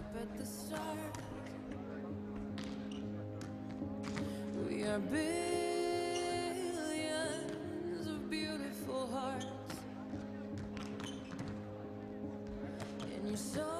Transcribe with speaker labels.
Speaker 1: up at the start. We are billions of beautiful hearts, and you're so.